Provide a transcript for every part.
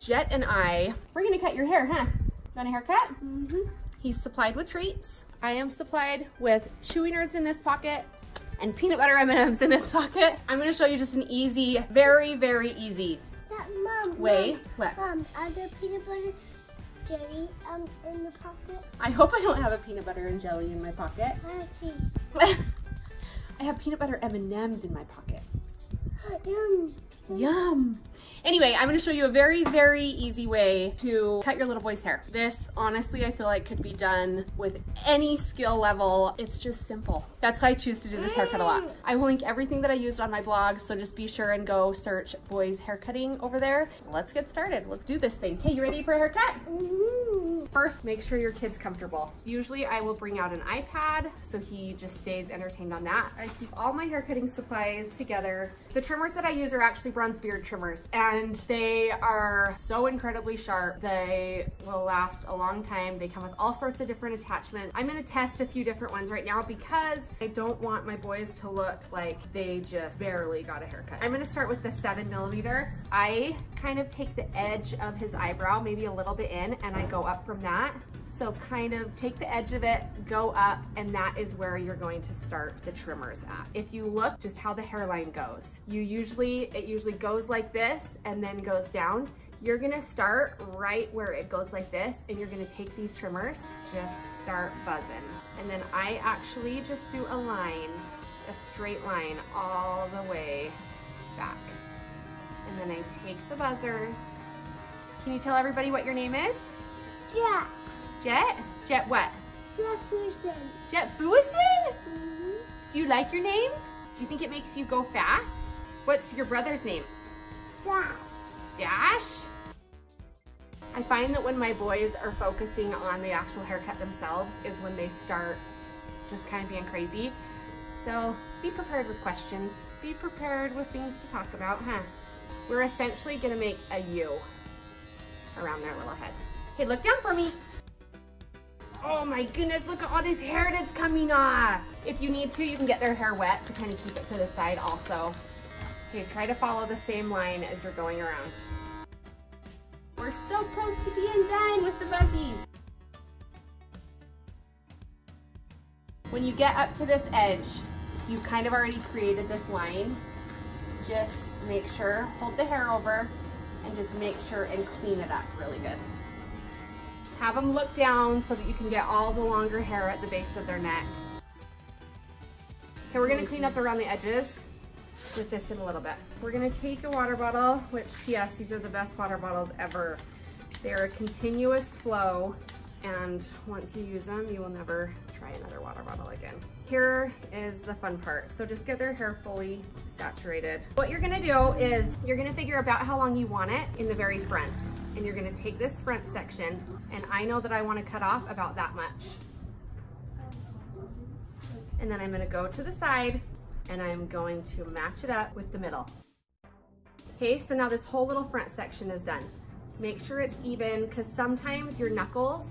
Jet and I, we're gonna cut your hair, huh? You want a haircut? Mm -hmm. He's supplied with treats. I am supplied with Chewy Nerds in this pocket and peanut butter M&Ms in this pocket. I'm gonna show you just an easy, very, very easy that, Mom, way. Mom, what? Mom, are there peanut butter jelly um, in the pocket? I hope I don't have a peanut butter and jelly in my pocket. I see. I have peanut butter M&Ms in my pocket. Yum. Yum. Anyway, I'm gonna show you a very, very easy way to cut your little boy's hair. This, honestly, I feel like could be done with any skill level. It's just simple. That's why I choose to do this haircut a lot. I will link everything that I used on my blog, so just be sure and go search boys haircutting over there. Let's get started. Let's do this thing. Okay, you ready for a haircut? Mm -hmm. First, make sure your kid's comfortable. Usually I will bring out an iPad, so he just stays entertained on that. I keep all my hair cutting supplies together. The trimmers that I use are actually Bronze Beard trimmers, and they are so incredibly sharp. They will last a long time. They come with all sorts of different attachments. I'm gonna test a few different ones right now because I don't want my boys to look like they just barely got a haircut. I'm gonna start with the seven millimeter. I kind of take the edge of his eyebrow, maybe a little bit in, and I go up from that. So kind of take the edge of it, go up, and that is where you're going to start the trimmers at. If you look just how the hairline goes, you usually, it usually goes like this and then goes down. You're gonna start right where it goes like this and you're gonna take these trimmers, just start buzzing. And then I actually just do a line, a straight line all the way back. And then I take the buzzers. Can you tell everybody what your name is? Yeah. Jet? Jet what? Jet Fusion. Jet Thueson? Mm -hmm. Do you like your name? Do you think it makes you go fast? What's your brother's name? Dash. Dash? I find that when my boys are focusing on the actual haircut themselves is when they start just kind of being crazy. So be prepared with questions. Be prepared with things to talk about, huh? We're essentially gonna make a U around their little head. Okay, look down for me. Oh my goodness, look at all this hair that's coming off. If you need to, you can get their hair wet to kind of keep it to the side also. Okay, try to follow the same line as you're going around. We're so close to being done with the buzzies. When you get up to this edge, you've kind of already created this line. Just make sure, hold the hair over, and just make sure and clean it up really good. Have them look down so that you can get all the longer hair at the base of their neck. Okay, we're gonna clean up around the edges with this in a little bit. We're gonna take a water bottle, which PS, these are the best water bottles ever. They're a continuous flow and once you use them, you will never try another water bottle again. Here is the fun part. So just get their hair fully saturated. What you're gonna do is you're gonna figure about how long you want it in the very front. And you're gonna take this front section and I know that I wanna cut off about that much. And then I'm gonna go to the side and I'm going to match it up with the middle. Okay, so now this whole little front section is done. Make sure it's even because sometimes your knuckles,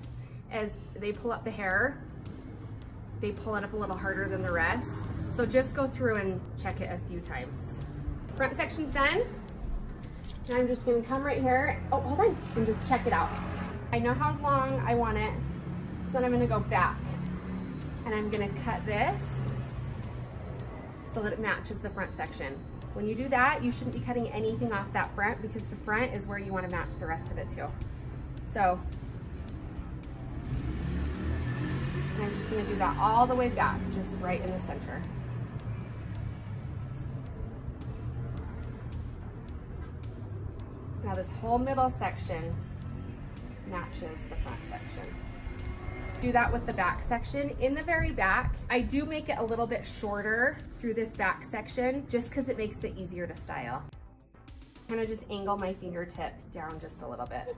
as they pull up the hair, they pull it up a little harder than the rest. So just go through and check it a few times. Front section's done. And I'm just gonna come right here, oh, hold on, and just check it out. I know how long I want it, so then I'm gonna go back. And I'm gonna cut this so that it matches the front section. When you do that, you shouldn't be cutting anything off that front because the front is where you wanna match the rest of it to. So, I'm just gonna do that all the way back, just right in the center. So now this whole middle section matches the front section do that with the back section. In the very back, I do make it a little bit shorter through this back section just because it makes it easier to style. I'm gonna just angle my fingertips down just a little bit.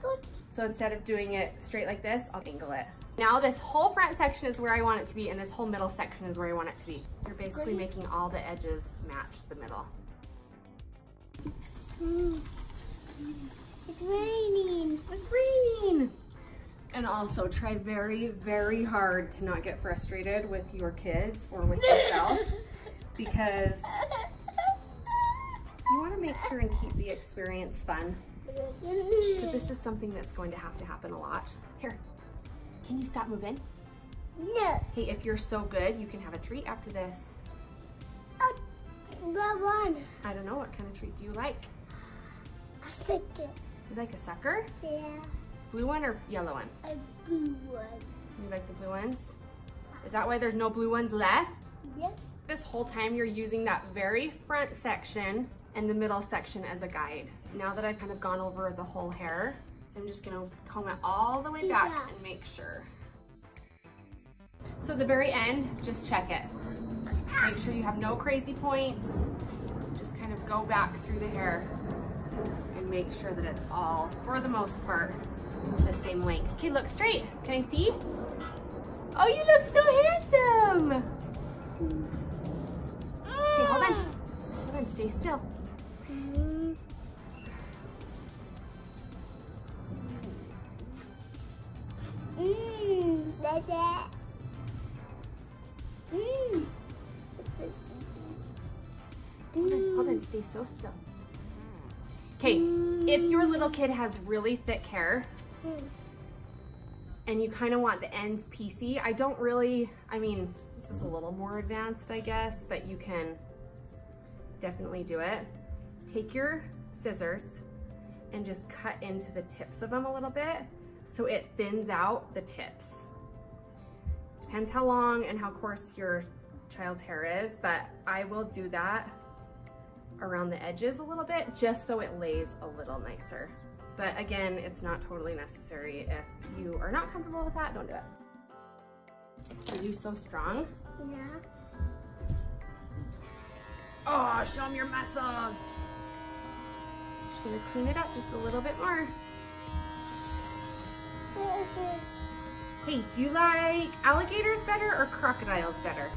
So instead of doing it straight like this, I'll angle it. Now this whole front section is where I want it to be and this whole middle section is where I want it to be. You're basically making all the edges match the middle. It's raining. It's raining. And also try very, very hard to not get frustrated with your kids or with yourself because you want to make sure and keep the experience fun. Because this is something that's going to have to happen a lot. Here, can you stop moving? No. Hey, if you're so good, you can have a treat after this. Oh, what one? I don't know, what kind of treat do you like? A second. You like a sucker? Yeah. Blue one or yellow one? A blue one. You like the blue ones? Is that why there's no blue ones left? Yep. This whole time you're using that very front section and the middle section as a guide. Now that I've kind of gone over the whole hair, so I'm just gonna comb it all the way back Yeah. and make sure. So the very end, just check it. Make sure you have no crazy points. Just kind of go back through the hair and make sure that it's all, for the most part, the same length. Okay, look straight. Can I see? Oh, you look so handsome. Okay, hold on. Hold on, stay still. Hold on, hold on, stay so still. Okay, if your little kid has really thick hair Mm. and you kind of want the ends piecey, I don't really, I mean, this is a little more advanced, I guess, but you can definitely do it. Take your scissors and just cut into the tips of them a little bit so it thins out the tips. Depends how long and how coarse your child's hair is, but I will do that around the edges a little bit just so it lays a little nicer. But again, it's not totally necessary. If you are not comfortable with that, don't do it. Are you so strong? Yeah. Oh, show them your muscles. Just gonna clean it up just a little bit more. Hey, do you like alligators better or crocodiles better?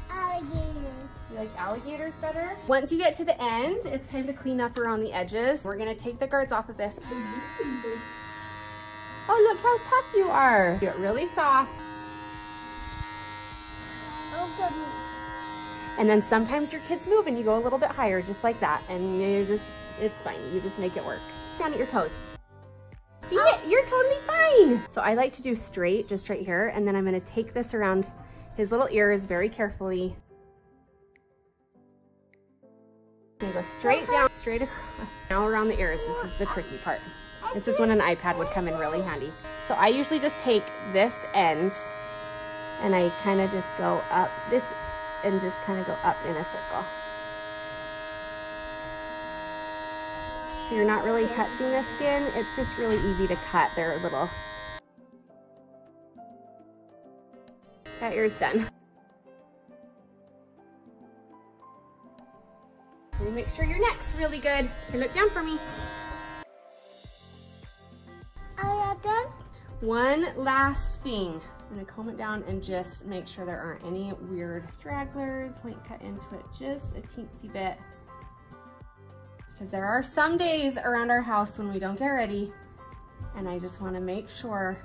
Like alligators better? Once you get to the end, it's time to clean up around the edges. We're gonna take the guards off of this. Oh, look how tough you are. Get really soft. Oh, Open. And then sometimes your kids move and you go a little bit higher, just like that. And you just, it's fine. You just make it work. Down at your toes. See it? You're totally fine. So I like to do straight, just right here. And then I'm gonna take this around his little ears very carefully. Gonna go straight down, straight across. Now around the ears, this is the tricky part. This is when an iPad would come in really handy. So I usually just take this end and I kind of just go up this and just kind of go up in a circle. So you're not really touching the skin. It's just really easy to cut. They're little. That ear's done. Make sure your neck's really good. Okay, look down for me. Are you done? One last thing. I'm gonna comb it down and just make sure there aren't any weird stragglers. Point cut into it just a teensy bit. Because there are some days around our house when we don't get ready. And I just wanna make sure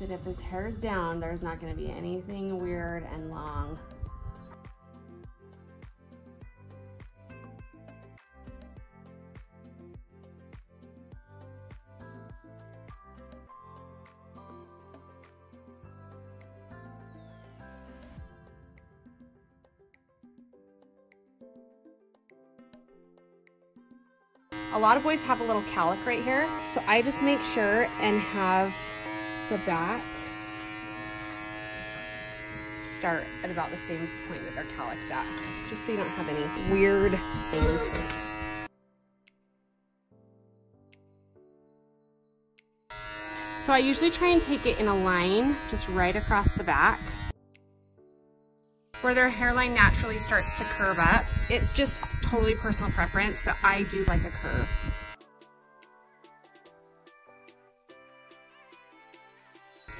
that if his hair's down, there's not gonna be anything weird and long. A lot of boys have a little cowlick right here, so I just make sure and have the back start at about the same point that their cowlick's at, just so you don't have any weird things. So I usually try and take it in a line, just right across the back, where their hairline naturally starts to curve up. It's just totally personal preference, but I do like a curve.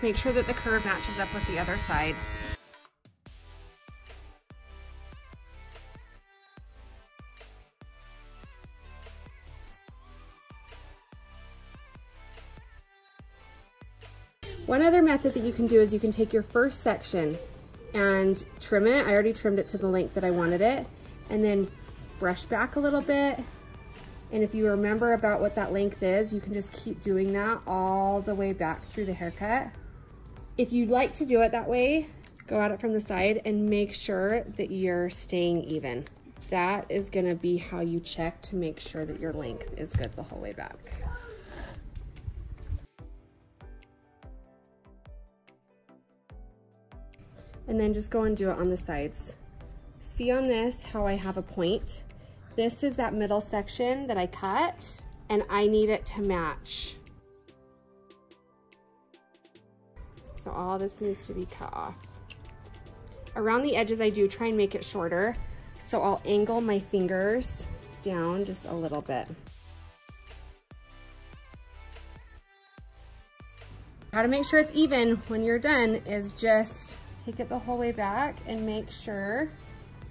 Make sure that the curve matches up with the other side. One other method that you can do is you can take your first section and trim it. I already trimmed it to the length that I wanted it. And then brush back a little bit And if you remember about what that length is, you can just keep doing that all the way back through the haircut. If you'd like to do it that way, go at it from the side and make sure that you're staying even. That is gonna be how you check to make sure that your length is good the whole way back. And then just go and do it on the sides. See on this how I have a point? This is that middle section that I cut and I need it to match. So all this needs to be cut off. Around the edges, I do try and make it shorter. So I'll angle my fingers down just a little bit. How to make sure it's even when you're done is just take it the whole way back and make sure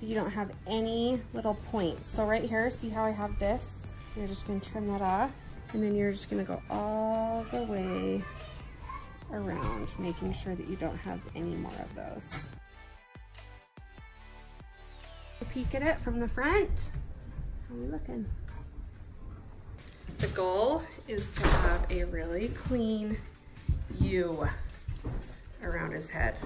you don't have any little points. So right here, see how I have this? So you're just gonna trim that off and then you're just gonna go all the way around, making sure that you don't have any more of those. A peek at it from the front. How are we looking? The goal is to have a really clean U around his head.